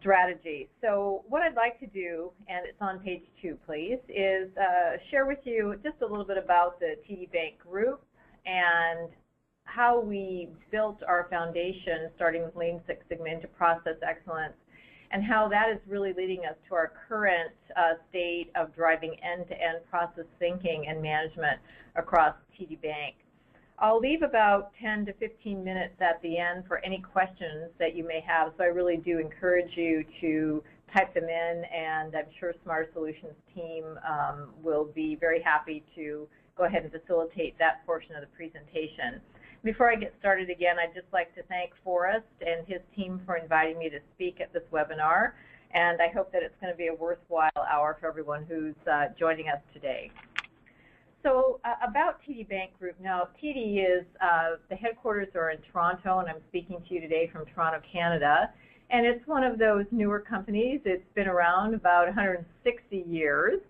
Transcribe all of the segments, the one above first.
strategy. So what I'd like to do, and it's on page two, please, is uh, share with you just a little bit about the TD Bank Group and how we built our foundation, starting with Lean Six Sigma into process excellence, and how that is really leading us to our current uh, state of driving end-to-end -end process thinking and management across TD Bank. I'll leave about 10 to 15 minutes at the end for any questions that you may have, so I really do encourage you to type them in, and I'm sure Smarter Solutions team um, will be very happy to go ahead and facilitate that portion of the presentation. Before I get started again, I'd just like to thank Forrest and his team for inviting me to speak at this webinar, and I hope that it's going to be a worthwhile hour for everyone who's uh, joining us today. So uh, about TD Bank Group. Now, TD is, uh, the headquarters are in Toronto, and I'm speaking to you today from Toronto, Canada. And it's one of those newer companies. It's been around about 160 years.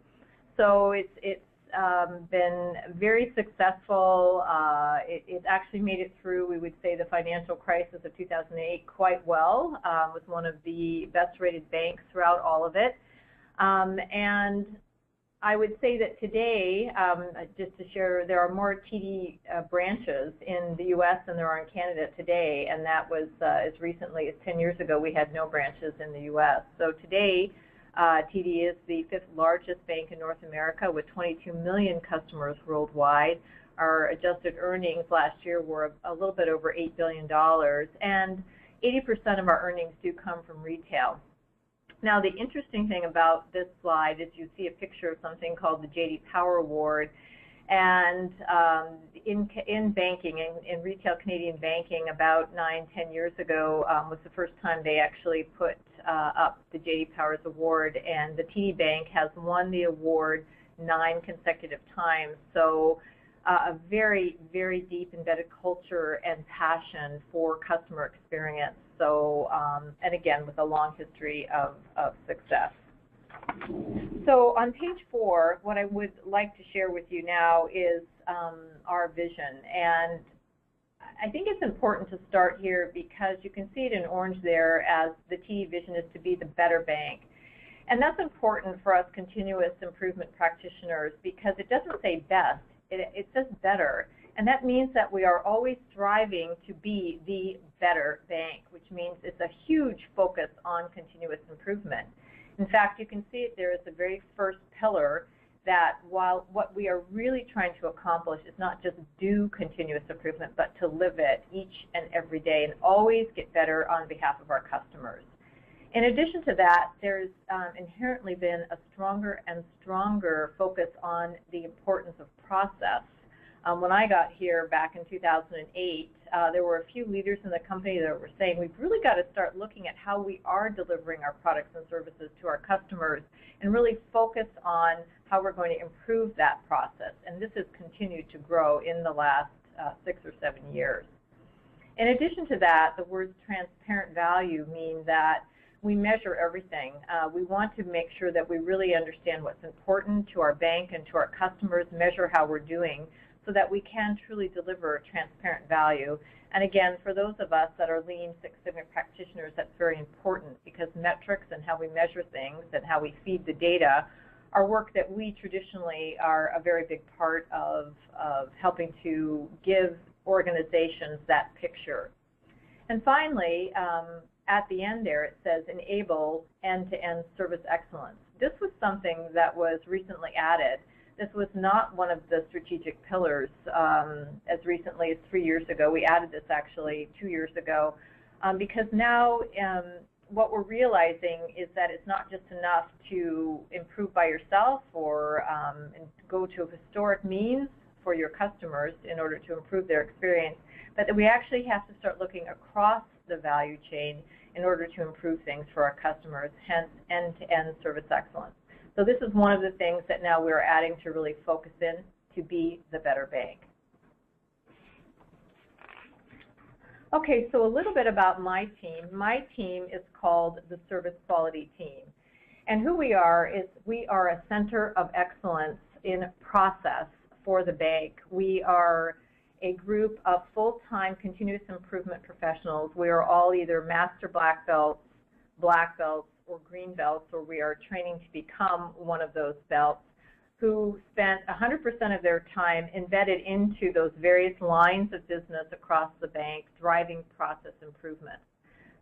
So it's, it's um, been very successful. Uh, it, it, actually made it through, we would say, the financial crisis of 2008 quite well. Um, was one of the best rated banks throughout all of it. Um, and I would say that today, um, just to share, there are more TD uh, branches in the U.S. than there are in Canada today, and that was uh, as recently as 10 years ago. We had no branches in the U.S. So today, uh, TD is the fifth largest bank in North America with 22 million customers worldwide. Our adjusted earnings last year were a little bit over $8 billion, and 80% of our earnings do come from retail. Now, the interesting thing about this slide is you see a picture of something called the J.D. Power Award. And um, in, in banking, in, in, retail Canadian banking, about nine, ten years ago um, was the first time they actually put uh, up the J.D. Powers Award. And the TD Bank has won the award nine consecutive times. So uh, a very, very deep embedded culture and passion for customer experience. So, um, and again, with a long history of, of success. So on page four, what I would like to share with you now is um, our vision. And I think it's important to start here because you can see it in orange there as the TD vision is to be the better bank. And that's important for us continuous improvement practitioners because it doesn't say best, it, it says better. And that means that we are always striving to be the better bank, which means it's a huge focus on continuous improvement. In fact, you can see it there the very first pillar that while what we are really trying to accomplish is not just do continuous improvement, but to live it each and every day and always get better on behalf of our customers. In addition to that, there's um, inherently been a stronger and stronger focus on the importance of process um, when I got here back in 2008, uh, there were a few leaders in the company that were saying we've really got to start looking at how we are delivering our products and services to our customers and really focus on how we're going to improve that process. And this has continued to grow in the last uh, six or seven years. In addition to that, the words transparent value mean that we measure everything. Uh, we want to make sure that we really understand what's important to our bank and to our customers, measure how we're doing, so that we can truly deliver transparent value. And again, for those of us that are Lean Six Sigma practitioners, that's very important because metrics and how we measure things and how we feed the data are work that we traditionally are a very big part of, of helping to give organizations that picture. And finally, um, at the end there, it says enable end-to-end -end service excellence. This was something that was recently added this was not one of the strategic pillars um, as recently as three years ago. We added this actually two years ago um, because now um, what we're realizing is that it's not just enough to improve by yourself or um, go to historic means for your customers in order to improve their experience, but that we actually have to start looking across the value chain in order to improve things for our customers, hence end-to-end -end service excellence. So this is one of the things that now we're adding to really focus in to be the better bank. Okay, so a little bit about my team. My team is called the Service Quality Team. And who we are is we are a center of excellence in process for the bank. We are a group of full-time continuous improvement professionals. We are all either master black belts, black belts or green belts, or we are training to become one of those belts, who spent 100% of their time embedded into those various lines of business across the bank, driving process improvement.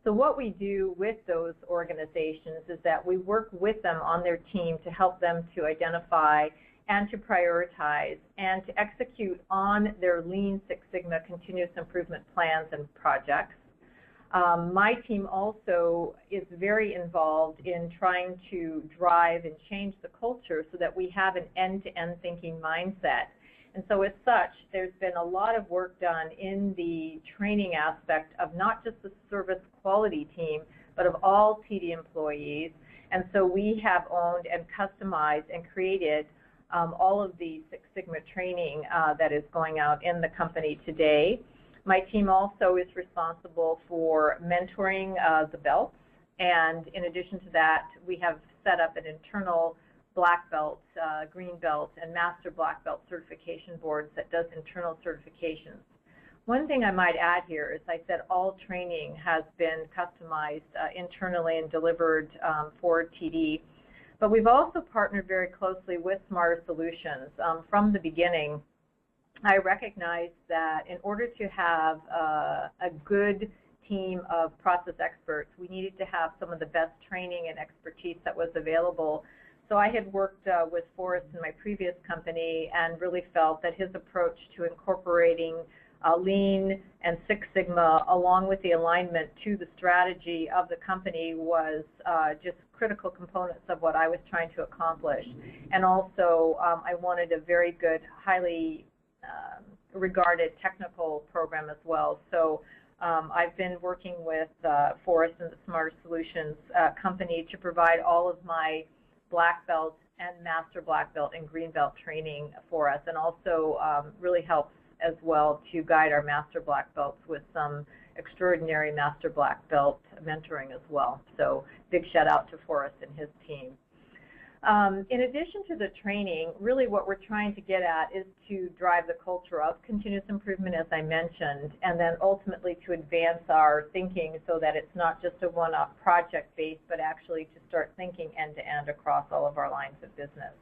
So what we do with those organizations is that we work with them on their team to help them to identify and to prioritize and to execute on their Lean Six Sigma continuous improvement plans and projects. Um, my team also is very involved in trying to drive and change the culture so that we have an end-to-end -end thinking mindset. And so as such, there's been a lot of work done in the training aspect of not just the service quality team, but of all TD employees. And so we have owned and customized and created um, all of the Six Sigma training uh, that is going out in the company today. My team also is responsible for mentoring uh, the belts, and in addition to that, we have set up an internal black belt, uh, green belt, and master black belt certification boards that does internal certifications. One thing I might add here is I said all training has been customized uh, internally and delivered um, for TD. But we've also partnered very closely with Smarter Solutions. Um, from the beginning, I recognized that in order to have uh, a good team of process experts, we needed to have some of the best training and expertise that was available. So I had worked uh, with Forrest in my previous company and really felt that his approach to incorporating uh, Lean and Six Sigma, along with the alignment to the strategy of the company, was uh, just critical components of what I was trying to accomplish. And also, um, I wanted a very good, highly um, regarded technical program as well. So um, I've been working with uh, Forrest and the Smarter Solutions uh, company to provide all of my black belt and master black belt and green belt training for us, and also um, really helps as well to guide our master black belts with some extraordinary master black belt mentoring as well. So big shout out to Forrest and his team. Um, in addition to the training, really what we're trying to get at is to drive the culture of continuous improvement, as I mentioned, and then ultimately to advance our thinking so that it's not just a one-off project base, but actually to start thinking end-to-end -end across all of our lines of business.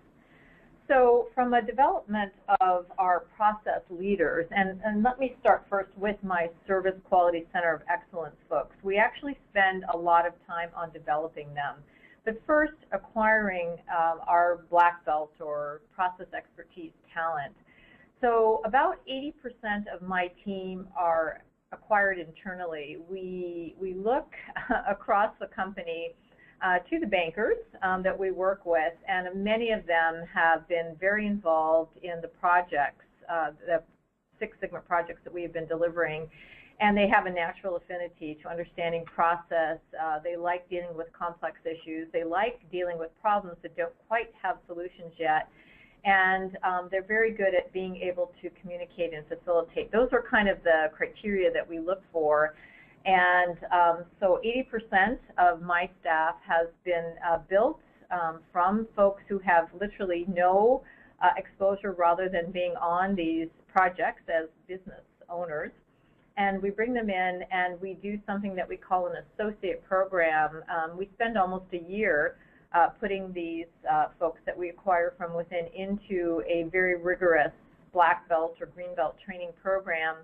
So from a development of our process leaders, and, and, let me start first with my Service Quality Center of Excellence folks. We actually spend a lot of time on developing them. But first, acquiring um, our black belt or process expertise talent. So about 80% of my team are acquired internally. We, we look across the company uh, to the bankers um, that we work with, and many of them have been very involved in the projects, uh, the Six Sigma projects that we have been delivering, and they have a natural affinity to understanding process. Uh, they like dealing with complex issues. They like dealing with problems that don't quite have solutions yet. And um, they're very good at being able to communicate and facilitate. Those are kind of the criteria that we look for and um, so 80% of my staff has been uh, built um, from folks who have literally no uh, exposure rather than being on these projects as business owners. And we bring them in and we do something that we call an associate program. Um, we spend almost a year uh, putting these uh, folks that we acquire from within into a very rigorous black belt or green belt training program.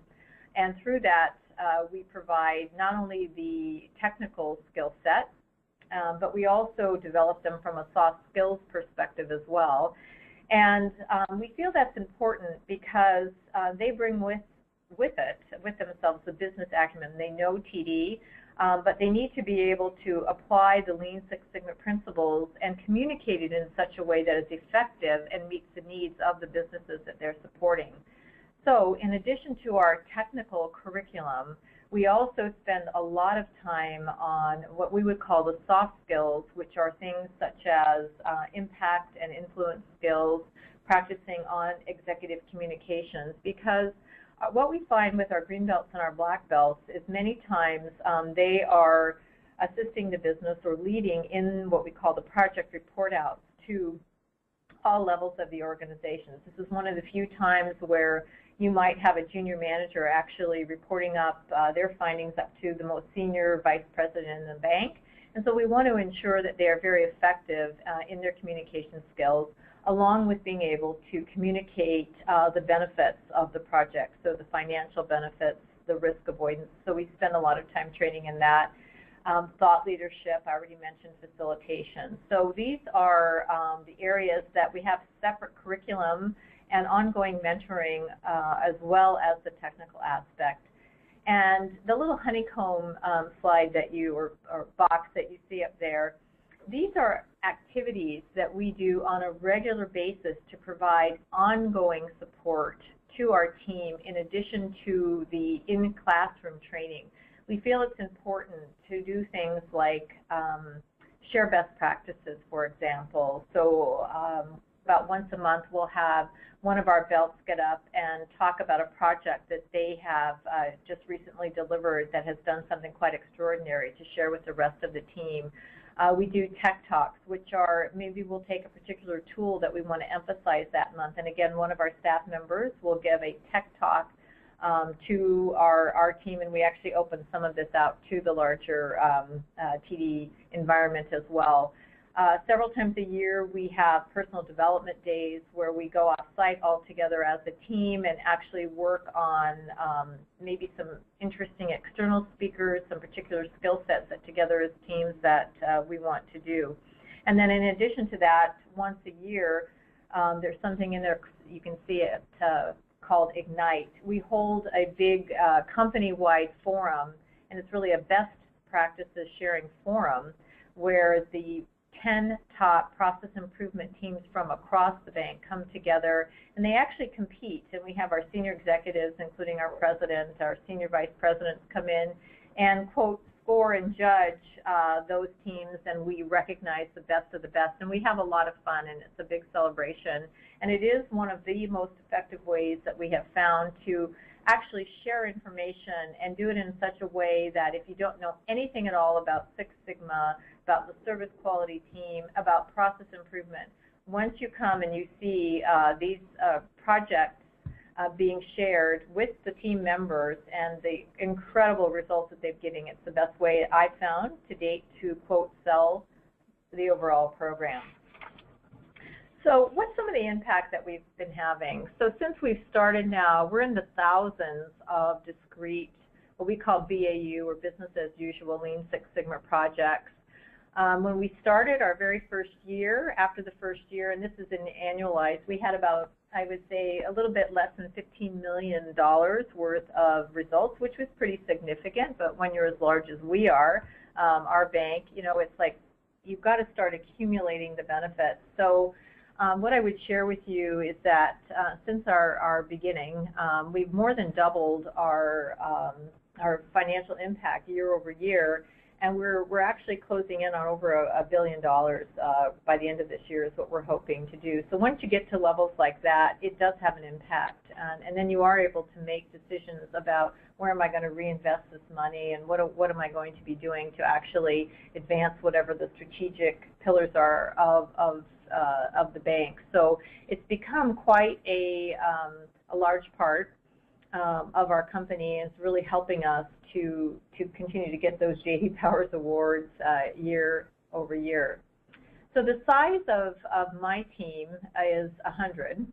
And through that, uh, we provide not only the technical skill set, um, but we also develop them from a soft skills perspective as well. And um, we feel that's important because uh, they bring with with it, with themselves, the business acumen. They know TD, um, but they need to be able to apply the Lean Six Sigma principles and communicate it in such a way that is effective and meets the needs of the businesses that they're supporting. So in addition to our technical curriculum, we also spend a lot of time on what we would call the soft skills, which are things such as uh, impact and influence skills, practicing on executive communications, because what we find with our green belts and our black belts is many times um, they are assisting the business or leading in what we call the project report outs to all levels of the organization. This is one of the few times where you might have a junior manager actually reporting up uh, their findings up to the most senior vice president in the bank. And so we want to ensure that they are very effective uh, in their communication skills, along with being able to communicate uh, the benefits of the project, so the financial benefits, the risk avoidance. So we spend a lot of time training in that. Um, thought leadership, I already mentioned facilitation. So these are um, the areas that we have separate curriculum and ongoing mentoring uh, as well as the technical aspect. And the little honeycomb um, slide that you, or, or box that you see up there, these are activities that we do on a regular basis to provide ongoing support to our team in addition to the in-classroom training. We feel it's important to do things like um, share best practices, for example. So um, about once a month, we'll have one of our belts get up and talk about a project that they have uh, just recently delivered that has done something quite extraordinary to share with the rest of the team. Uh, we do tech talks, which are maybe we'll take a particular tool that we want to emphasize that month. And again, one of our staff members will give a tech talk um, to our, our team, and we actually open some of this out to the larger um, uh, TD environment as well. Uh, several times a year, we have personal development days where we go off-site all together as a team and actually work on um, maybe some interesting external speakers, some particular skill sets that together as teams that uh, we want to do. And then in addition to that, once a year, um, there's something in there, you can see it, uh, called Ignite. We hold a big uh, company-wide forum, and it's really a best practices sharing forum where the 10 top process improvement teams from across the bank come together and they actually compete. And we have our senior executives, including our president, our senior vice presidents, come in and quote, score and judge uh, those teams, and we recognize the best of the best. And we have a lot of fun, and it's a big celebration. And it is one of the most effective ways that we have found to actually share information and do it in such a way that if you don't know anything at all about Six Sigma, about the service quality team, about process improvement. Once you come and you see uh, these uh, projects uh, being shared with the team members and the incredible results that they're getting, it's the best way I've found to date to, quote, sell the overall program. So what's some of the impact that we've been having? So since we've started now, we're in the thousands of discrete, what we call BAU or business as usual Lean Six Sigma projects um, when we started our very first year, after the first year, and this is an annualized, we had about, I would say, a little bit less than $15 million worth of results, which was pretty significant. But when you're as large as we are, um, our bank, you know, it's like you've got to start accumulating the benefits. So um, what I would share with you is that uh, since our, our beginning, um, we've more than doubled our, um, our financial impact year over year and we're we're actually closing in on over a, a billion dollars uh, by the end of this year is what we're hoping to do. So once you get to levels like that, it does have an impact, and, and then you are able to make decisions about where am I going to reinvest this money and what what am I going to be doing to actually advance whatever the strategic pillars are of of uh, of the bank. So it's become quite a um, a large part um, of our company It's really helping us to to continue to get those JD Powers awards uh, year over year. So the size of, of my team is 100.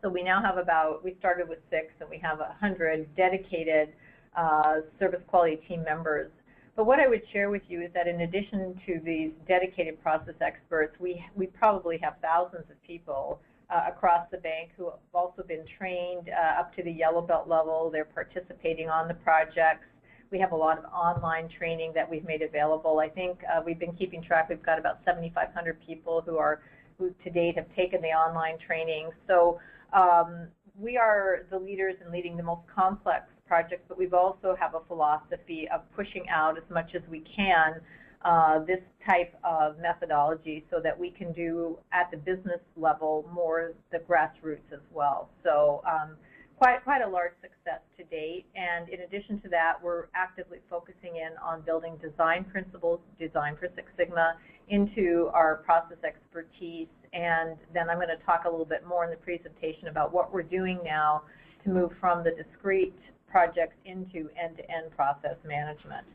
So we now have about, we started with six and we have 100 dedicated uh, service quality team members. But what I would share with you is that in addition to these dedicated process experts, we, we probably have thousands of people uh, across the bank who have also been trained uh, up to the yellow belt level. They're participating on the projects. We have a lot of online training that we've made available. I think uh, we've been keeping track. We've got about 7,500 people who are who to date have taken the online training. So um, we are the leaders in leading the most complex projects, but we've also have a philosophy of pushing out as much as we can uh, this type of methodology so that we can do at the business level more the grassroots as well. So um, quite, quite a large success to date. And in addition to that, we're actively focusing in on building design principles, design for Six Sigma, into our process expertise. And then I'm going to talk a little bit more in the presentation about what we're doing now to move from the discrete projects into end-to-end -end process management.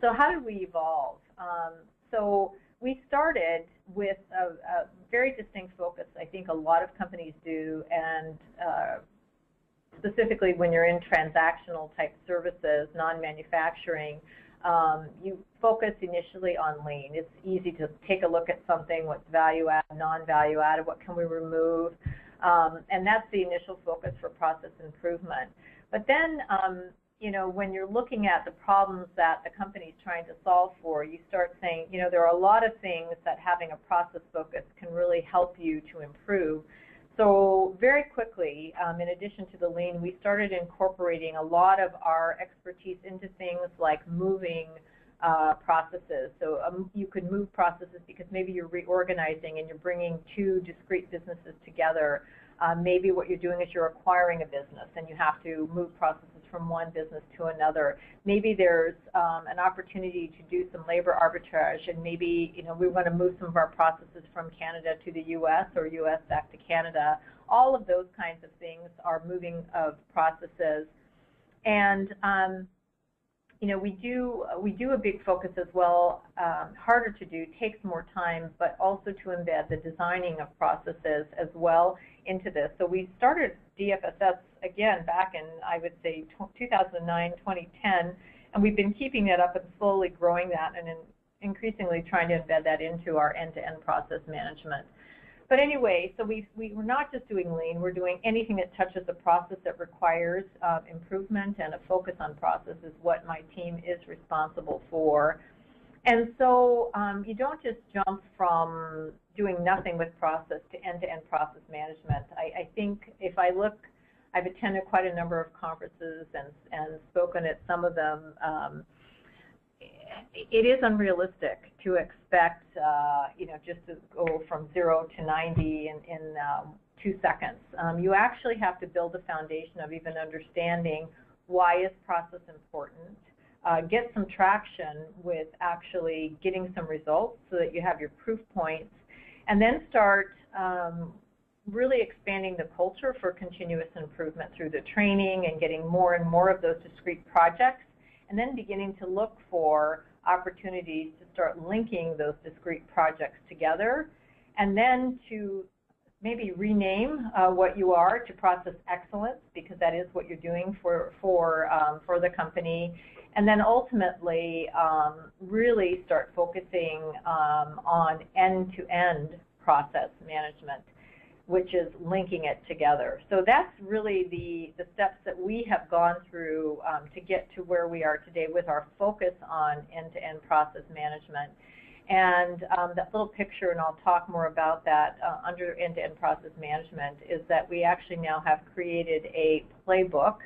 so how did we evolve? Um, so we started with a, a, very distinct focus. I think a lot of companies do, and uh, specifically when you're in transactional type services, non-manufacturing, um, you focus initially on lean. It's easy to take a look at something, what's value add, non-value added, what can we remove, um, and that's the initial focus for process improvement. But then, um, you know, when you're looking at the problems that the company is trying to solve for, you start saying, you know, there are a lot of things that having a process focus can really help you to improve. So very quickly, um, in addition to the lean, we started incorporating a lot of our expertise into things like moving uh, processes. So um, you could move processes because maybe you're reorganizing and you're bringing two discrete businesses together. Uh, maybe what you're doing is you're acquiring a business and you have to move processes from one business to another. Maybe there's um, an opportunity to do some labor arbitrage, and maybe you know we want to move some of our processes from Canada to the U.S. or U.S. back to Canada. All of those kinds of things are moving of processes, and um, you know, we do we do a big focus as well. Um, harder to do, takes more time, but also to embed the designing of processes as well into this. So we started DFSS again back in I would say 2009, 2010, and we've been keeping it up and slowly growing that and in, increasingly trying to embed that into our end-to-end -end process management. But anyway, so we, we, we're not just doing lean, we're doing anything that touches a process that requires uh, improvement and a focus on process is what my team is responsible for. And so um, you don't just jump from doing nothing with process to end-to-end -end process management. I, I, think if I look, I've attended quite a number of conferences and, and spoken at some of them. Um, it is unrealistic to expect, uh, you know, just to go from zero to 90 in, in um, two seconds. Um, you actually have to build a foundation of even understanding why is process important, uh, get some traction with actually getting some results so that you have your proof points, and then start um, really expanding the culture for continuous improvement through the training and getting more and more of those discrete projects and then beginning to look for opportunities to start linking those discrete projects together, and then to maybe rename uh, what you are to process excellence because that is what you're doing for for um, for the company, and then ultimately um, really start focusing um, on end-to-end -end process management which is linking it together. So that's really the, the steps that we have gone through um, to get to where we are today with our focus on end-to-end -end process management. And um, that little picture, and I'll talk more about that uh, under end-to-end -end process management, is that we actually now have created a playbook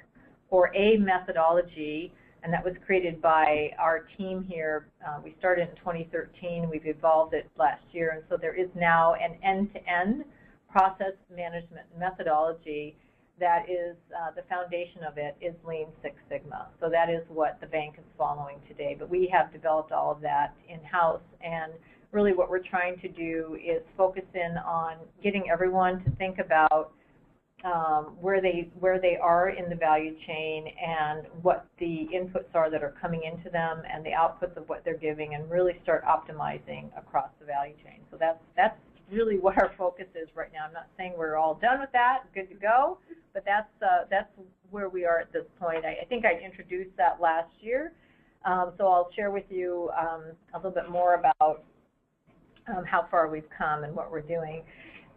or a methodology and that was created by our team here. Uh, we started in 2013. We've evolved it last year, and so there is now an end-to-end -end process management methodology that is uh, the foundation of it is Lean Six Sigma. So that is what the bank is following today. But we have developed all of that in-house and really what we're trying to do is focus in on getting everyone to think about um, where they where they are in the value chain and what the inputs are that are coming into them and the outputs of what they're giving and really start optimizing across the value chain. So that's that's really what our focus is right now. I'm not saying we're all done with that, good to go, but that's uh, that's where we are at this point. I, I think I introduced that last year, um, so I'll share with you um, a little bit more about um, how far we've come and what we're doing.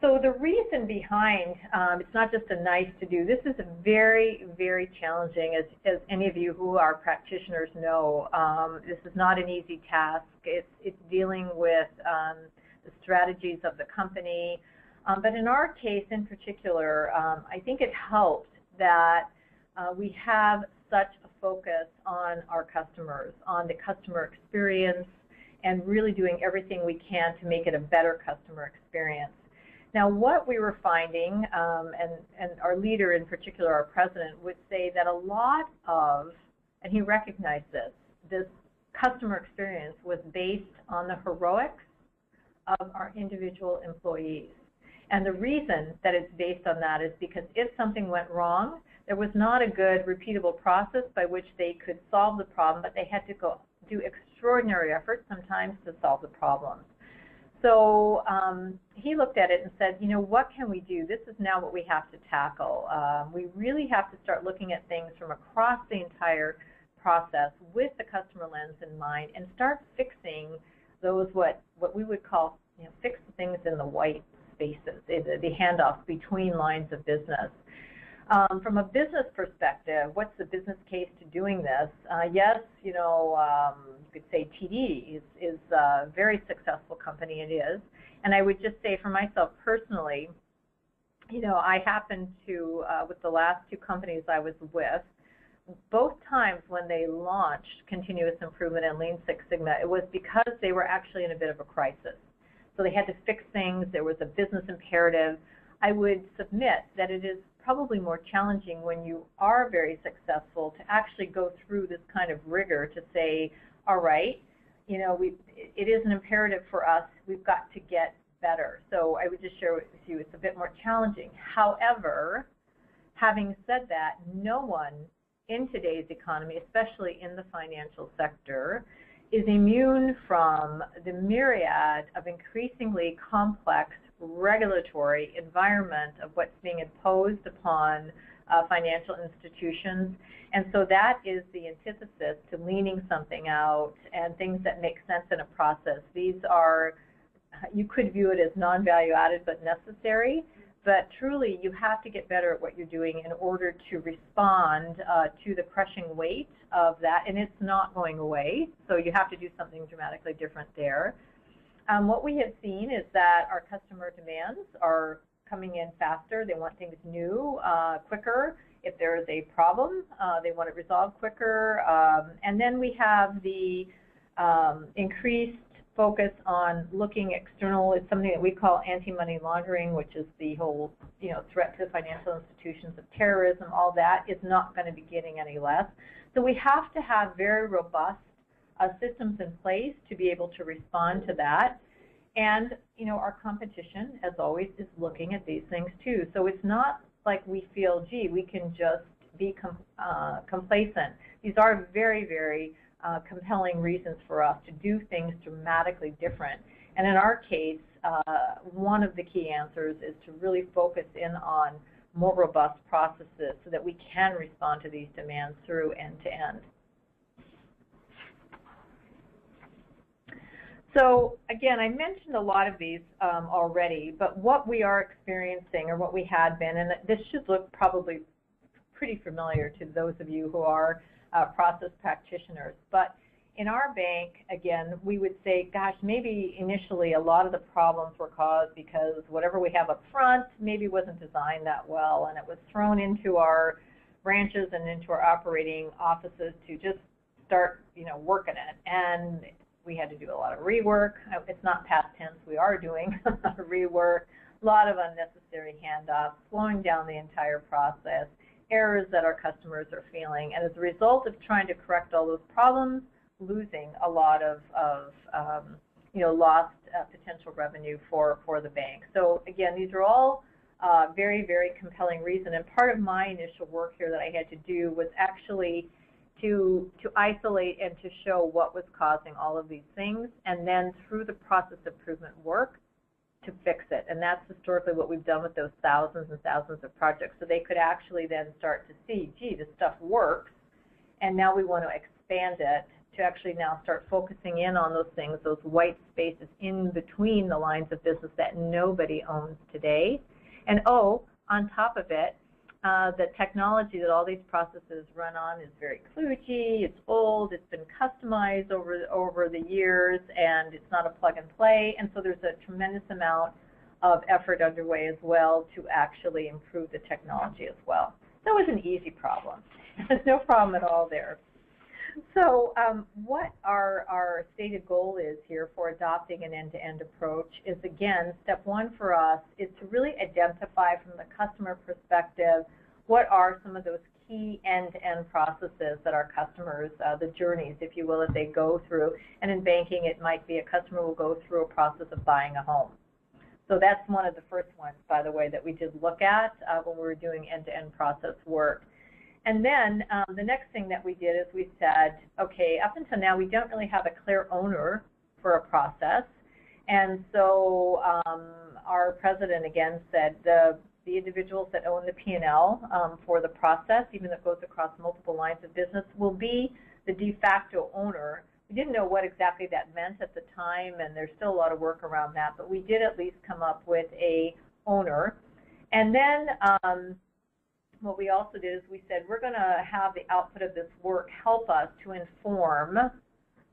So the reason behind, um, it's not just a nice to do, this is very, very challenging, as, as any of you who are practitioners know. Um, this is not an easy task. It's, it's dealing with um, the strategies of the company. Um, but in our case in particular, um, I think it helps that uh, we have such a focus on our customers, on the customer experience, and really doing everything we can to make it a better customer experience. Now, what we were finding, um, and, and our leader in particular, our president, would say that a lot of, and he recognized this, this customer experience was based on the heroics of our individual employees. And the reason that it's based on that is because if something went wrong, there was not a good repeatable process by which they could solve the problem, but they had to go do extraordinary efforts sometimes to solve the problems. So um, he looked at it and said, you know, what can we do? This is now what we have to tackle. Um, we really have to start looking at things from across the entire process with the customer lens in mind and start fixing those what, what we would call, you know, fix things in the white spaces, the, the handoffs between lines of business. Um, from a business perspective, what's the business case to doing this? Uh, yes, you know, um, you could say TD is, is a very successful company, it is. And I would just say for myself personally, you know, I happened to, uh, with the last two companies I was with, both times when they launched continuous improvement and Lean Six Sigma, it was because they were actually in a bit of a crisis. So they had to fix things, there was a business imperative. I would submit that it is probably more challenging when you are very successful to actually go through this kind of rigor to say, all right, you know, we, it is an imperative for us, we've got to get better. So I would just share with you, it's a bit more challenging. However, having said that, no one in today's economy, especially in the financial sector, is immune from the myriad of increasingly complex regulatory environment of what's being imposed upon uh, financial institutions. And so that is the antithesis to leaning something out and things that make sense in a process. These are, you could view it as non value added but necessary. But truly, you have to get better at what you're doing in order to respond uh, to the crushing weight of that. And it's not going away. So you have to do something dramatically different there. Um, what we have seen is that our customer demands are coming in faster. They want things new, uh, quicker. If there is a problem, uh, they want it resolved quicker. Um, and then we have the um, increased focus on looking external. It's something that we call anti-money laundering, which is the whole, you know, threat to financial institutions of terrorism. All that is not going to be getting any less. So we have to have very robust systems in place to be able to respond to that. And, you know, our competition, as always, is looking at these things too. So it's not like we feel, gee, we can just be com uh, complacent. These are very, very uh, compelling reasons for us to do things dramatically different. And in our case, uh, one of the key answers is to really focus in on more robust processes so that we can respond to these demands through end to end. So again, I mentioned a lot of these um, already, but what we are experiencing or what we had been, and this should look probably pretty familiar to those of you who are uh, process practitioners, but in our bank, again, we would say, gosh, maybe initially a lot of the problems were caused because whatever we have up front maybe wasn't designed that well, and it was thrown into our branches and into our operating offices to just start, you know, working it. And we had to do a lot of rework. Uh, it's not past tense. We are doing rework, a lot of unnecessary handoffs, slowing down the entire process, errors that our customers are feeling. And as a result of trying to correct all those problems, losing a lot of, of um, you know, lost uh, potential revenue for, for the bank. So again, these are all uh, very, very compelling reason. And part of my initial work here that I had to do was actually to, to isolate and to show what was causing all of these things, and then through the process improvement work, to fix it. And that's historically what we've done with those thousands and thousands of projects. So they could actually then start to see, gee, this stuff works, and now we want to expand it to actually now start focusing in on those things, those white spaces in between the lines of business that nobody owns today. And oh, on top of it, uh, the technology that all these processes run on is very kludgy, it's old, it's been customized over, over the years, and it's not a plug and play. And so there's a tremendous amount of effort underway as well to actually improve the technology as well. That was an easy problem. There's no problem at all there. So um, what our, our stated goal is here for adopting an end-to-end -end approach is, again, step one for us is to really identify from the customer perspective what are some of those key end-to-end -end processes that our customers, uh, the journeys, if you will, that they go through. And in banking, it might be a customer will go through a process of buying a home. So that's one of the first ones, by the way, that we did look at uh, when we were doing end-to-end -end process work. And then um, the next thing that we did is we said, okay, up until now we don't really have a clear owner for a process. And so um, our president again said the the individuals that own the P&L um, for the process, even though it goes across multiple lines of business, will be the de facto owner. We didn't know what exactly that meant at the time, and there's still a lot of work around that, but we did at least come up with a owner. And then um, what we also did is we said we're going to have the output of this work help us to inform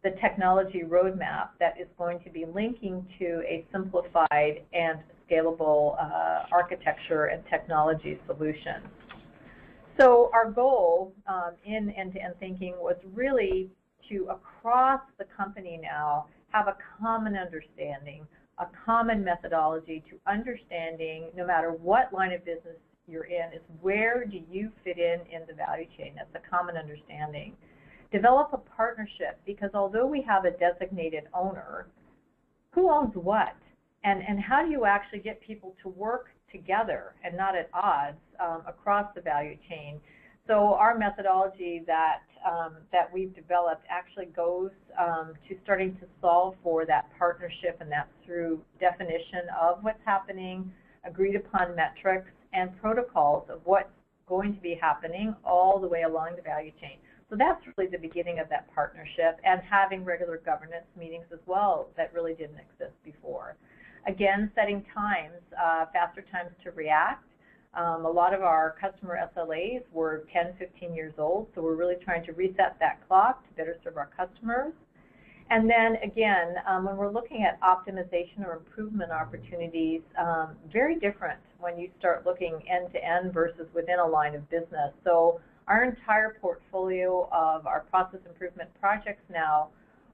the technology roadmap that is going to be linking to a simplified and scalable uh, architecture and technology solution. So our goal um, in end-to-end -end thinking was really to, across the company now, have a common understanding, a common methodology to understanding, no matter what line of business you're in, is where do you fit in in the value chain? That's a common understanding. Develop a partnership, because although we have a designated owner, who owns what? And, and how do you actually get people to work together and not at odds um, across the value chain? So our methodology that um, that we've developed actually goes um, to starting to solve for that partnership, and that's through definition of what's happening, agreed upon metrics, and protocols of what's going to be happening all the way along the value chain. So that's really the beginning of that partnership, and having regular governance meetings as well that really didn't exist before. Again, setting times, uh, faster times to react. Um, a lot of our customer SLAs were 10, 15 years old, so we're really trying to reset that clock to better serve our customers. And then again, um, when we're looking at optimization or improvement opportunities, um, very different when you start looking end to end versus within a line of business. So our entire portfolio of our process improvement projects now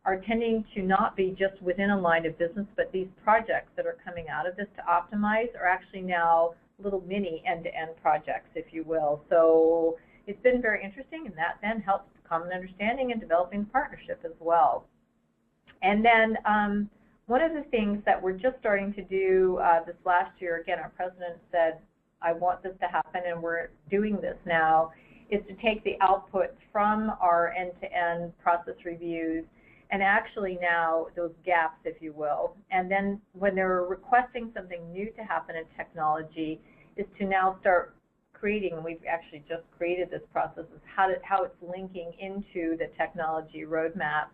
are tending to not be just within a line of business, but these projects that are coming out of this to optimize are actually now little mini end-to-end projects, if you will. So it's been very interesting, and that then helps common understanding and developing partnership as well. And then um, one of the things that we're just starting to do uh, this last year, again, our president said, I want this to happen, and we're doing this now, is to take the output from our end-to-end -end process reviews and actually now those gaps, if you will. And then when they're requesting something new to happen in technology, is to now start creating, we've actually just created this process, is how, to, how it's linking into the technology roadmap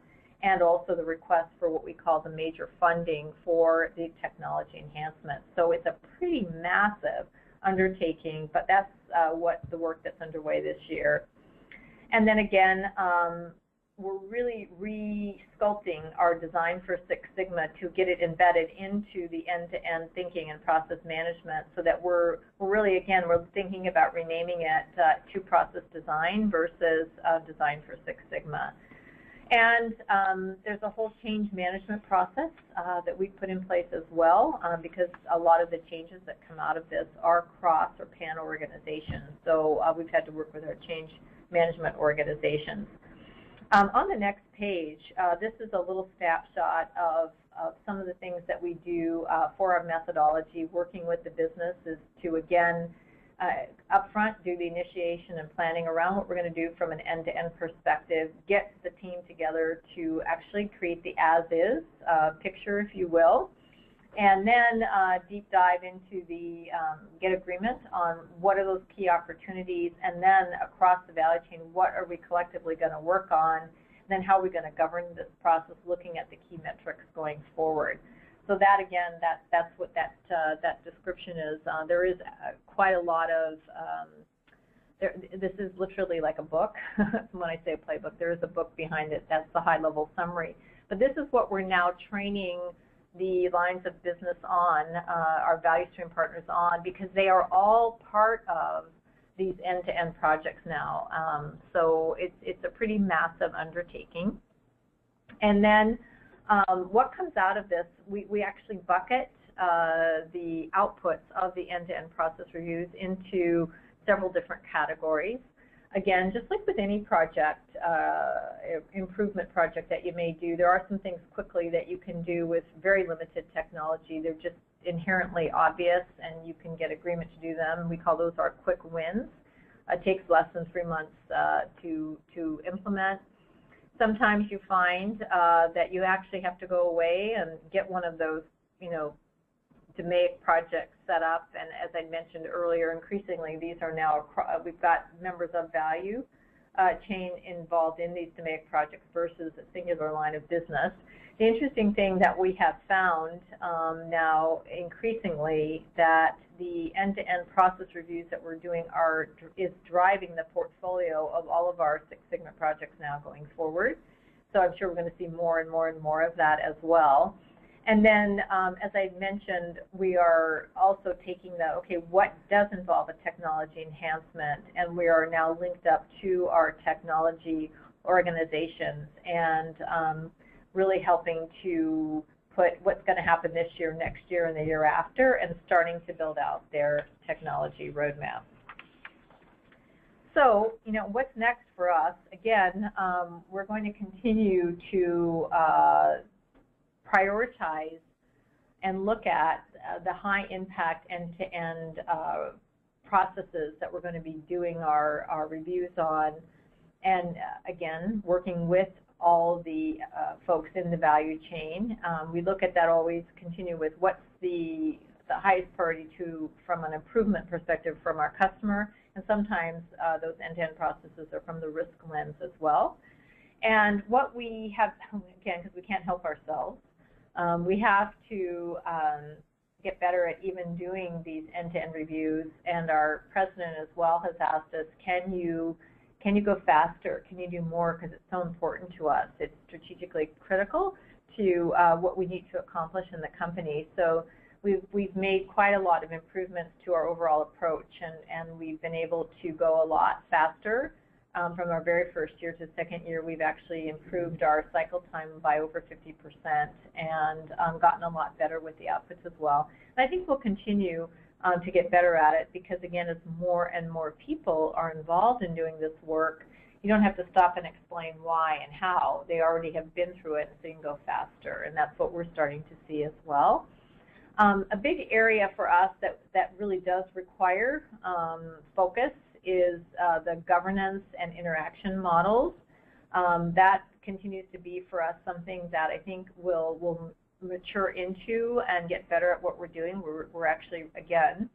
and also the request for what we call the major funding for the technology enhancement. So it's a pretty massive undertaking, but that's uh, what the work that's underway this year. And then again, um, we're really re-sculpting our design for Six Sigma to get it embedded into the end-to-end -end thinking and process management so that we're, we're really, again, we're thinking about renaming it uh, to process design versus uh, design for Six Sigma. And um, there's a whole change management process uh, that we've put in place as well um, because a lot of the changes that come out of this are cross or pan organizations. So uh, we've had to work with our change management organizations. Um, on the next page, uh, this is a little snapshot of, of, some of the things that we do uh, for our methodology, working with the business is to, again, uh, upfront do the initiation and planning around what we're going to do from an end-to-end -end perspective, get the team together to actually create the as-is uh, picture, if you will, and then uh, deep dive into the um, get agreement on what are those key opportunities, and then across the value chain, what are we collectively going to work on, and then how are we going to govern this process, looking at the key metrics going forward. So that again, that that's what that uh, that description is. Uh, there is uh, quite a lot of um, there, this is literally like a book. when I say a playbook, there is a book behind it. That's the high-level summary. But this is what we're now training the lines of business on, uh, our value stream partners on, because they are all part of these end-to-end -end projects now. Um, so it's, it's a pretty massive undertaking. And then um, what comes out of this, we, we actually bucket uh, the outputs of the end-to-end -end process reviews into several different categories again, just like with any project, uh, improvement project that you may do, there are some things quickly that you can do with very limited technology. They're just inherently obvious and you can get agreement to do them. We call those our quick wins. it takes less than three months uh, to to implement. Sometimes you find uh, that you actually have to go away and get one of those, you know, DMAIC projects set up. And as I mentioned earlier, increasingly these are now we've got members of value uh, chain involved in these DMAIC projects versus a singular line of business. The interesting thing that we have found um, now increasingly that the end-to-end -end process reviews that we're doing are is driving the portfolio of all of our Six Sigma projects now going forward. So I'm sure we're going to see more and more and more of that as well. And then, um, as I mentioned, we are also taking the, okay, what does involve a technology enhancement? And we are now linked up to our technology organizations and um, really helping to put what's going to happen this year, next year, and the year after, and starting to build out their technology roadmap. So, you know, what's next for us? Again, um, we're going to continue to uh, prioritize and look at uh, the high impact end-to-end uh, processes that we're going to be doing our, our reviews on. And uh, again, working with all the uh, folks in the value chain. Um, we look at that always continue with what's the, the highest priority to from an improvement perspective from our customer. And sometimes uh, those end-to-end -end processes are from the risk lens as well. And what we have, again, because we can't help ourselves, um, we have to um, get better at even doing these end-to-end reviews, and our president as well has asked us, can you can you go faster? Can you do more? Because it's so important to us. It's strategically critical to uh, what we need to accomplish in the company. So we've we've made quite a lot of improvements to our overall approach, and and we've been able to go a lot faster um, from our very first year to second year, we've actually improved our cycle time by over 50% and um, gotten a lot better with the outputs as well. And I think we'll continue um, to get better at it because, again, as more and more people are involved in doing this work, you don't have to stop and explain why and how. They already have been through it, so you can go faster, and that's what we're starting to see as well. Um, a big area for us that, that really does require um, focus is uh, the governance and interaction models. Um, that continues to be for us something that I think will will mature into and get better at what we're doing. We're, we're actually, again,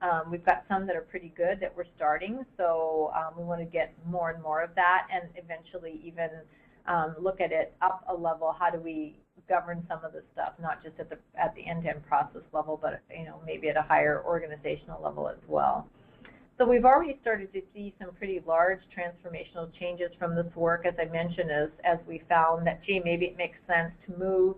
um, we've got some that are pretty good that we're starting, so um, we want to get more and more of that and eventually even um, look at it up a level. How do we govern some of the stuff, not just at the at the end-to-end -end process level, but you know maybe at a higher organizational level as well. So we've already started to see some pretty large transformational changes from this work, as I mentioned, as, as we found that, gee, maybe it makes sense to move,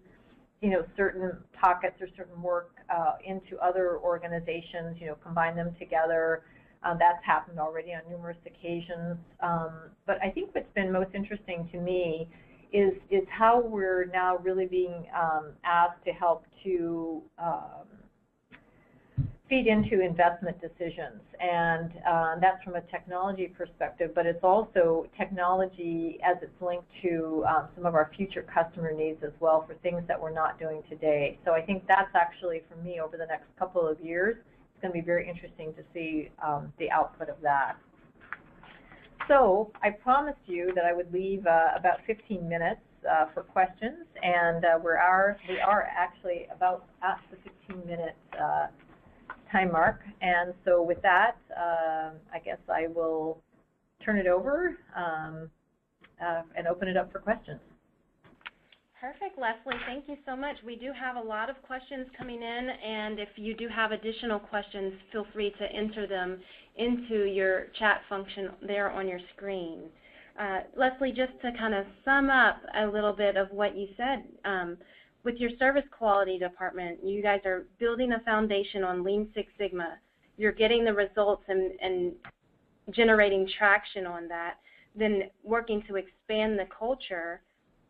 you know, certain pockets or certain work uh, into other organizations, you know, combine them together. Uh, that's happened already on numerous occasions. Um, but I think what's been most interesting to me is, is how we're now really being um, asked to help to um, feed into investment decisions. And uh, that's from a technology perspective, but it's also technology as it's linked to um, some of our future customer needs as well for things that we're not doing today. So I think that's actually, for me, over the next couple of years, it's going to be very interesting to see um, the output of that. So I promised you that I would leave uh, about 15 minutes uh, for questions, and uh, we are we are actually about at the 15 minute uh, time mark. And so with that, uh, I guess I will turn it over um, uh, and open it up for questions. Perfect, Leslie. Thank you so much. We do have a lot of questions coming in, and if you do have additional questions, feel free to enter them into your chat function there on your screen. Uh, Leslie, just to kind of sum up a little bit of what you said, um, with your service quality department, you guys are building a foundation on Lean Six Sigma. You're getting the results and, and generating traction on that, then working to expand the culture,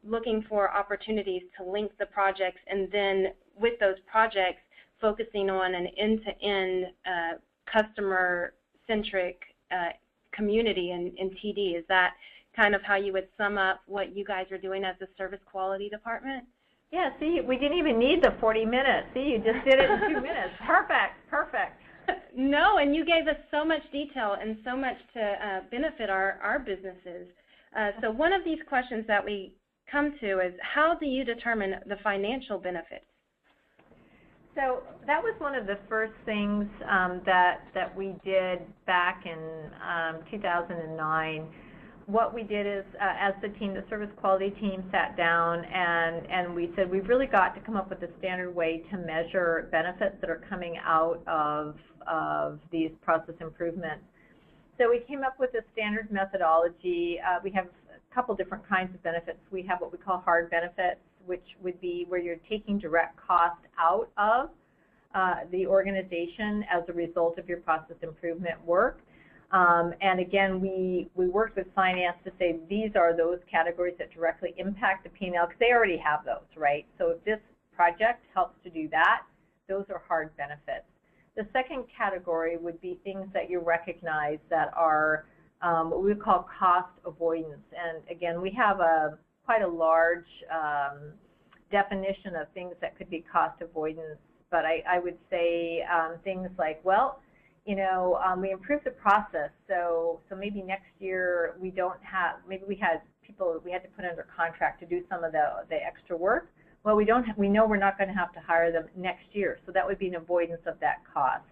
looking for opportunities to link the projects, and then with those projects, focusing on an end-to-end uh, customer-centric uh, community in, in TD. Is that kind of how you would sum up what you guys are doing as a service quality department? Yeah, see, we didn't even need the 40 minutes. See, you just did it in two minutes. Perfect, perfect. No, and you gave us so much detail and so much to uh, benefit our, our businesses. Uh, so one of these questions that we come to is how do you determine the financial benefits? So that was one of the first things um, that that we did back in um, 2009. What we did is, uh, as the team, the service quality team, sat down and and we said we've really got to come up with a standard way to measure benefits that are coming out of of these process improvements. So we came up with a standard methodology. Uh, we have a couple different kinds of benefits. We have what we call hard benefits, which would be where you're taking direct cost out of uh, the organization as a result of your process improvement work. Um, and again, we, we worked with finance to say these are those categories that directly impact the P&L because they already have those, right? So if this project helps to do that, those are hard benefits. The second category would be things that you recognize that are um, what we call cost avoidance. And again, we have a quite a large um, definition of things that could be cost avoidance. But I, I would say um, things like, well, you know, um, we improved the process, so so maybe next year we don't have, maybe we had people we had to put under contract to do some of the the extra work. Well, we don't, we know we're not going to have to hire them next year, so that would be an avoidance of that cost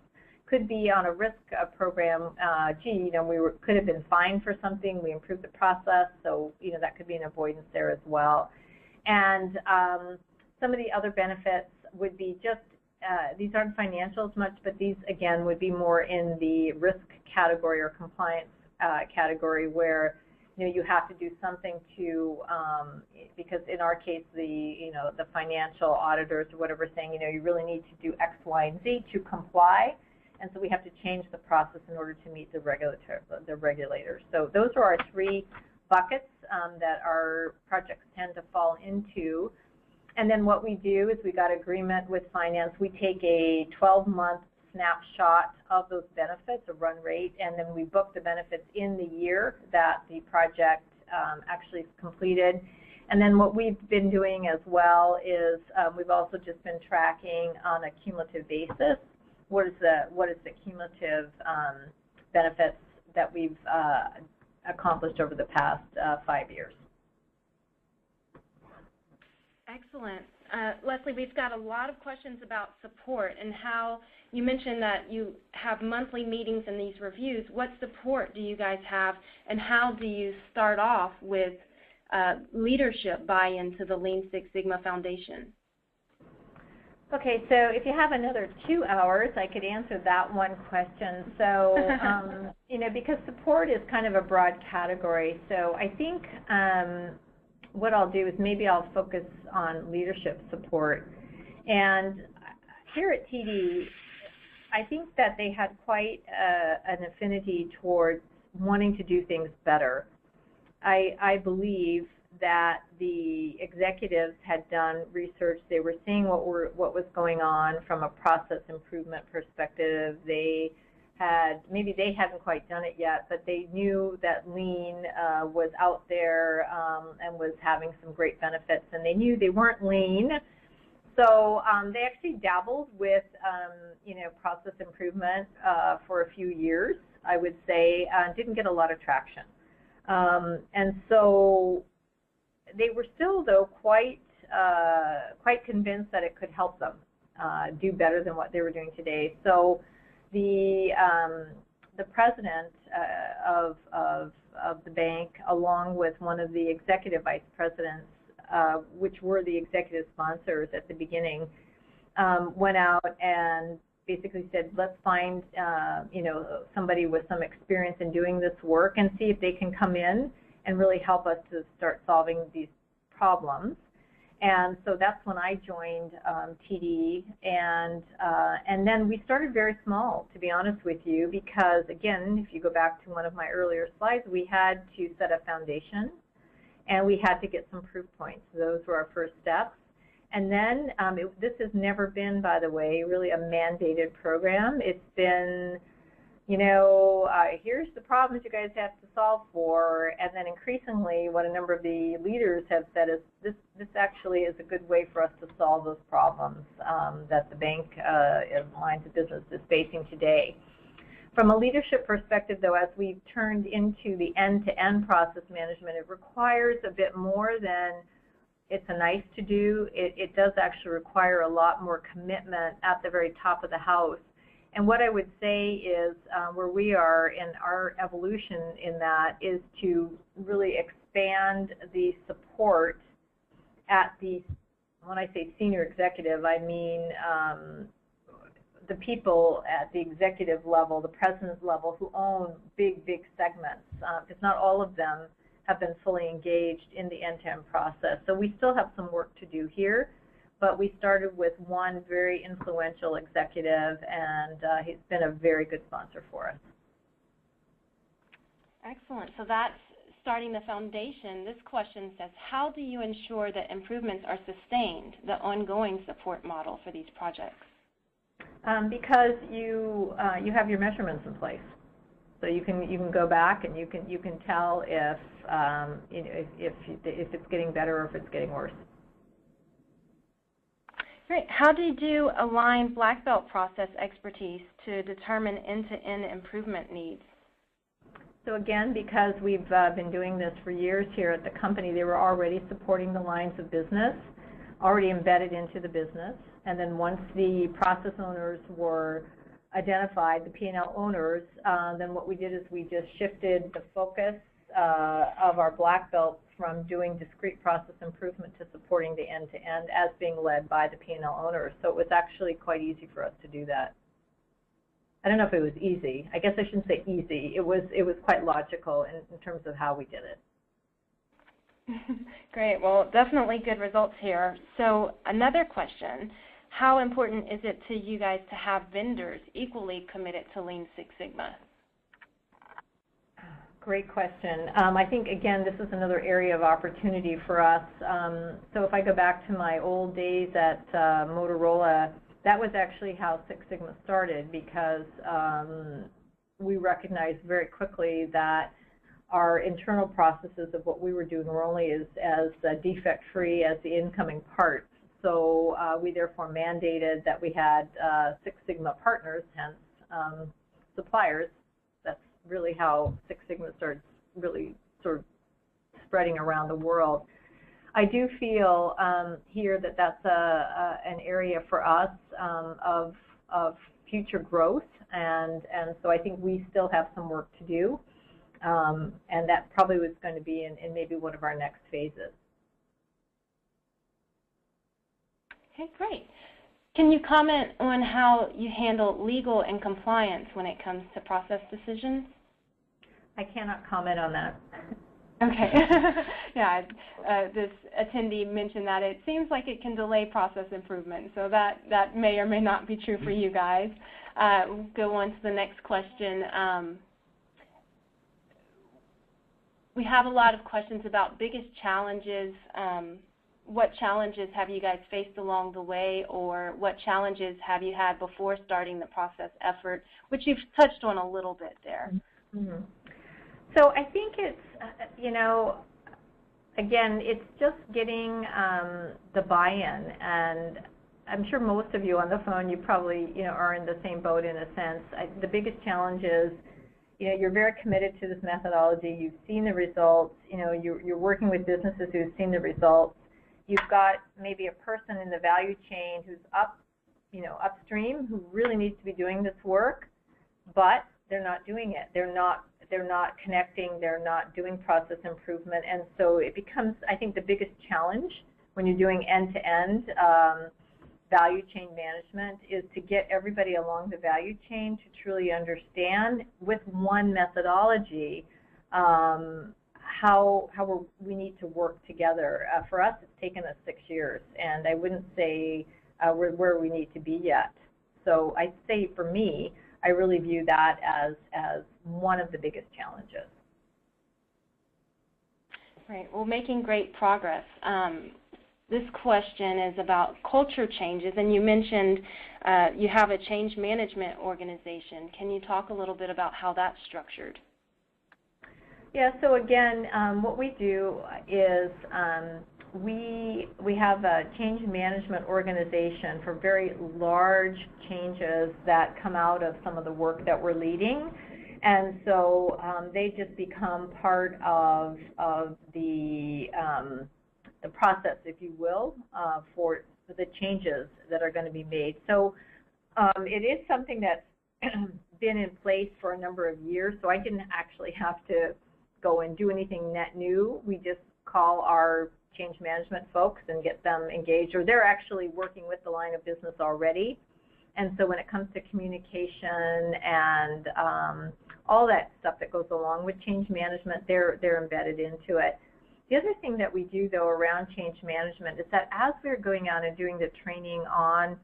could be on a risk uh, program, uh, gee, you know, we were, could have been fined for something, we improved the process, so, you know, that could be an avoidance there as well. And um, some of the other benefits would be just, uh, these aren't financials much, but these, again, would be more in the risk category or compliance uh, category where, you know, you have to do something to, um, because in our case, the, you know, the financial auditors or whatever saying, you know, you really need to do X, Y, and Z to comply and so we have to change the process in order to meet the regulator, the regulators. So those are our three buckets um, that our projects tend to fall into. And then what we do is we got agreement with finance. We take a 12-month snapshot of those benefits, a run rate, and then we book the benefits in the year that the project um, actually is completed. And then what we've been doing as well is um, we've also just been tracking on a cumulative basis what is the what is the cumulative um, benefits that we've uh, accomplished over the past uh, five years. Excellent. Uh, Leslie, we've got a lot of questions about support and how you mentioned that you have monthly meetings and these reviews. What support do you guys have, and how do you start off with uh, leadership buy-in to the Lean Six Sigma Foundation? Okay, so if you have another two hours, I could answer that one question. So, um, you know, because support is kind of a broad category, so I think um, what I'll do is maybe I'll focus on leadership support. And here at TD, I think that they had quite uh, an affinity towards wanting to do things better. I, I believe that the executives had done research. They were seeing what were what was going on from a process improvement perspective. They had maybe they hadn't quite done it yet, but they knew that lean uh, was out there um, and was having some great benefits, and they knew they weren't lean. So um, they actually dabbled with um, you know process improvement uh, for a few years, I would say, uh, didn't get a lot of traction. Um, and so they were still, though, quite uh, quite convinced that it could help them uh, do better than what they were doing today. So the um, the president uh, of, of of the bank, along with one of the executive vice presidents, uh, which were the executive sponsors at the beginning, um, went out and basically said, let's find uh, you know somebody with some experience in doing this work and see if they can come in and really help us to start solving these problems. And so that's when I joined um, TD, and uh, and then we started very small, to be honest with you, because again, if you go back to one of my earlier slides, we had to set a foundation, and we had to get some proof points. Those were our first steps. And then um, it, this has never been, by the way, really a mandated program. It's been you know, uh, here's the problems you guys have to solve for, and then increasingly, what a number of the leaders have said is this this actually is a good way for us to solve those problems um, that the bank uh, lines of business is facing today. From a leadership perspective, though, as we've turned into the end-to-end process management, it requires a bit more than it's a nice to do. It, it does actually require a lot more commitment at the very top of the house. And what I would say is uh, where we are in our evolution in that is to really expand the support at the, when I say senior executive, I mean um, the people at the executive level, the president level, who own big, big segments, because uh, not all of them have been fully engaged in the end-to-end process. So we still have some work to do here, but we started with one very influential executive, and uh, he's been a very good sponsor for us. Excellent. So that's starting the foundation. This question says, how do you ensure that improvements are sustained, the ongoing support model for these projects? Um, because you uh, you have your measurements in place, so you can you can go back and you can you can tell if um, you know if, if if it's getting better or if it's getting worse. Great. How did you align black belt process expertise to determine end-to-end improvement needs? So again, because we've uh, been doing this for years here at the company, they were already supporting the lines of business, already embedded into the business. And then once the process owners were identified, the P&L owners, uh, then what we did is we just shifted the focus uh, of our black belts from doing discrete process improvement to supporting the end-to-end -end as being led by the P&L owners. So it was actually quite easy for us to do that. I don't know if it was easy. I guess I shouldn't say easy. It was it was quite logical in, in terms of how we did it. Great. Well, definitely good results here. So another question how important is it to you guys to have vendors equally committed to Lean Six Sigma? Great question. Um, I think, again, this is another area of opportunity for us. Um, so if I go back to my old days at uh, Motorola, that was actually how Six Sigma started because um, we recognized very quickly that our internal processes of what we were doing were only as, as uh, defect-free as the incoming parts. So uh, we therefore mandated that we had uh, Six Sigma partners, hence um, suppliers. Really how Six Sigma starts really sort of spreading around the world. I do feel um, here that that's a, a, an area for us um, of, of future growth, and, and so I think we still have some work to do, um, and that probably was going to be in, in maybe one of our next phases. Okay, great. Can you comment on how you handle legal and compliance when it comes to process decisions? I cannot comment on that. Okay. yeah, uh, this attendee mentioned that it seems like it can delay process improvement, so that, that may or may not be true for you guys. Uh, we'll go on to the next question. Um, we have a lot of questions about biggest challenges um, what challenges have you guys faced along the way, or what challenges have you had before starting the process effort, which you've touched on a little bit there. Mm-hmm. So I think it's, uh, you know, again, it's just getting um, the buy-in, and I'm sure most of you on the phone, you probably, you know, are in the same boat in a sense. I, the biggest challenge is, you know, you're very committed to this methodology. You've seen the results. You know, you're, you're working with businesses who've seen the results You've got maybe a person in the value chain who's up, you know, upstream who really needs to be doing this work, but they're not doing it. They're not they're not connecting, they're not doing process improvement, and so it becomes, I think, the biggest challenge when you're doing end-to-end um, value chain management is to get everybody along the value chain to truly understand with one methodology um, how how we need to work together. Uh, for us, it's taken us six years, and I wouldn't say uh, we're where we need to be yet. So I'd say for me, I really view that as as one of the biggest challenges. Right. Well, making great progress. Um, this question is about culture changes, and you mentioned uh, you have a change management organization. Can you talk a little bit about how that's structured? Yeah, so again, um, what we do is um, we we have a change management organization for very large changes that come out of some of the work that we're leading. And so um, they just become part of, of the, um, the process, if you will, uh, for, the changes that are going to be made. So um, it is something that's been in place for a number of years, so I didn't actually have to go and do anything net new. We just call our change management folks and get them engaged, or they're actually working with the line of business already. And so when it comes to communication and um, all that stuff that goes along with change management, they're they're embedded into it. The other thing that we do though around change management is that as we're going out and doing the training on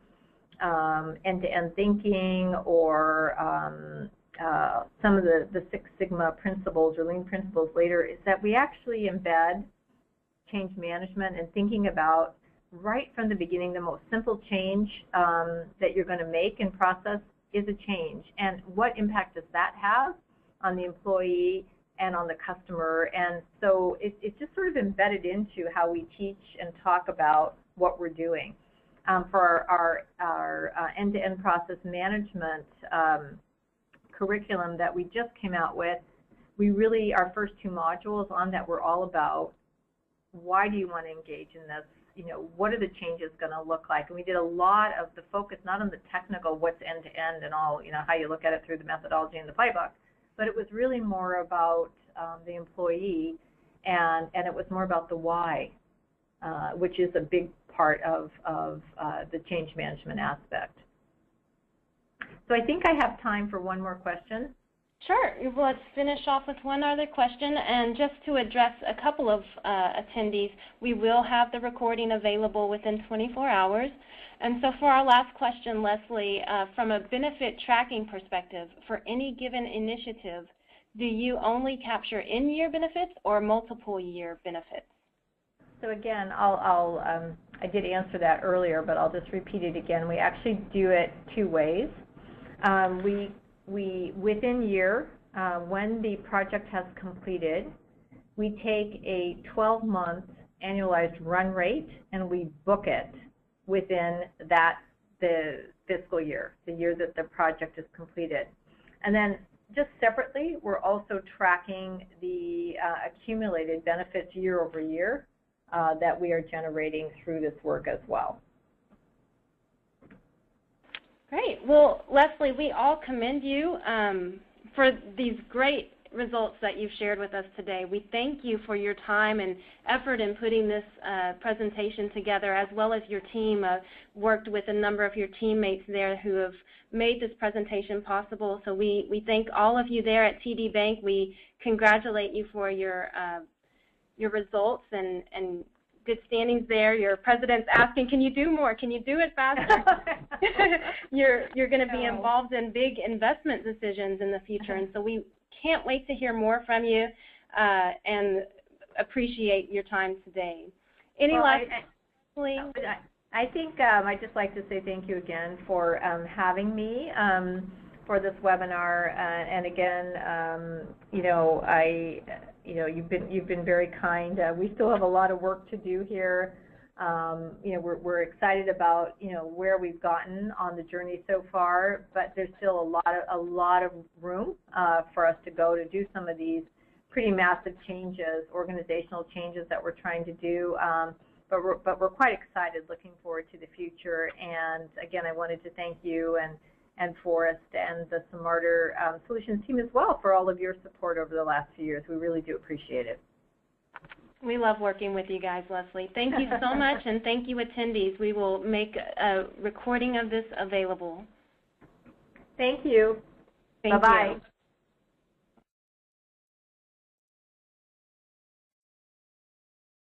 um, end-to-end thinking or um, uh, some of the, the Six Sigma principles or lean principles later, is that we actually embed change management and thinking about right from the beginning the most simple change um, that you're going to make and process is a change. And what impact does that have on the employee and on the customer? And so it, it's just sort of embedded into how we teach and talk about what we're doing. Um, for our, our, uh, end-to-end process management um, curriculum that we just came out with we really our first two modules on that were all about why do you want to engage in this you know, what are the changes going to look like? And we did a lot of the focus not on the technical, what's end to end and all, you know, how you look at it through the methodology and the playbook, but it was really more about um, the employee and, and it was more about the why, uh, which is a big part of, of uh, the change management aspect. So I think I have time for one more question. Sure. Let's finish off with one other question. And just to address a couple of uh, attendees, we will have the recording available within 24 hours. And so for our last question, Leslie, uh, from a benefit tracking perspective, for any given initiative, do you only capture in-year benefits or multiple year benefits? So again, I'll, I'll um, I did answer that earlier, but I'll just repeat it again. We actually do it two ways. Um, we we, within year, uh, when the project has completed, we take a 12-month annualized run rate and we book it within that the fiscal year, the year that the project is completed. And then just separately, we're also tracking the uh, accumulated benefits year over year uh, that we are generating through this work as well. Great. Well, Leslie, we all commend you um, for these great results that you've shared with us today. We thank you for your time and effort in putting this uh, presentation together, as well as your team. Uh, worked with a number of your teammates there who have made this presentation possible. So we, we thank all of you there at TD Bank. We congratulate you for your uh, your results and, and good standings there. Your president's asking, can you do more? Can you do it faster? you're you're going to be involved in big investment decisions in the future, and so we can't wait to hear more from you uh, and appreciate your time today. Any well, last? I, I think um, I'd just like to say thank you again for um, having me. Um, for this webinar. Uh, and again, um, you know, I, you know, you've been you've been very kind. Uh, we still have a lot of work to do here. Um, you know, we're we're excited about you know where we've gotten on the journey so far, but there's still a lot of a lot of room uh, for us to go to do some of these pretty massive changes, organizational changes that we're trying to do. Um, but we're, but we're quite excited, looking forward to the future. And again, I wanted to thank you and and Forrest and the Smarter um, Solutions team as well for all of your support over the last few years. We really do appreciate it. We love working with you guys, Leslie. Thank you so much, and thank you, attendees. We will make a recording of this available. Thank you. Thank Bye-bye. You.